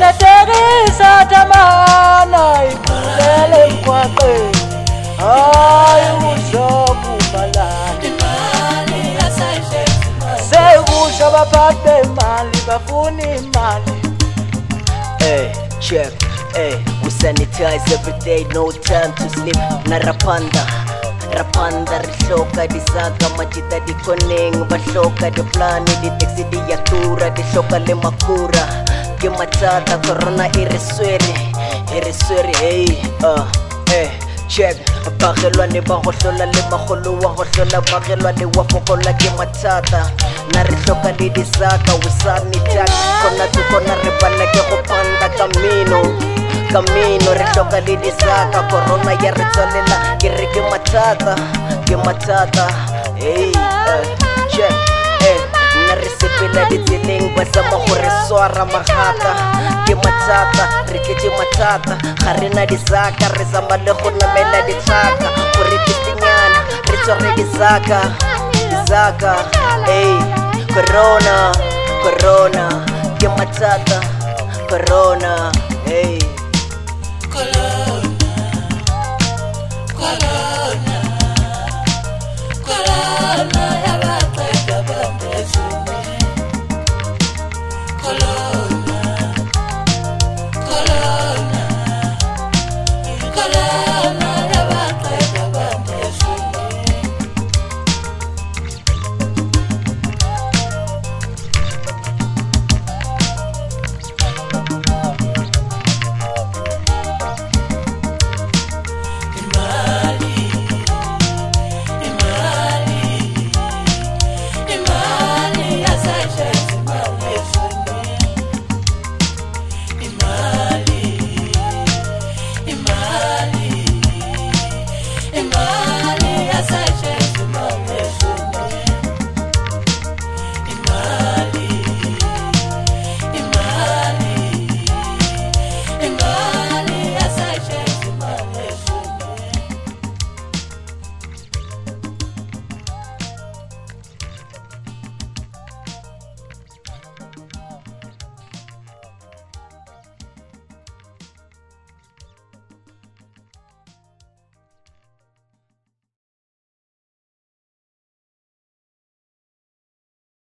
neterisatamana ikulele mkwaqeni hayi uzokubala sekusha baphati bemali bafuni imali check hey, we sanitize every day no time to sleep narapanda ra phanda ri hloka disaka mati ta dikoneng va hloka tiplani titaxi ti ya tura ti hloka le makura ke matsata corona i e ri sweri i e ri sweri heyi uh, eh check bagelwane ba gohlola le magolo wa gohlola bagelwane wa fokola ke mathata na re tlhoka le disaka o sa metak kgona ke kgona re bala ke go panta ka mino ka mino re tlhoka le disaka korona ya re tswalela ke re ke mathata ke mathata hey, uh, check hey, na re sepela ditseleng ba sama gore swara magata mathata re tletše mathata ga re na disaka re zama le go namela ditlhaka gore ketenyana re tshware disaka disaka ei corona corona ke mathata corona ei hey.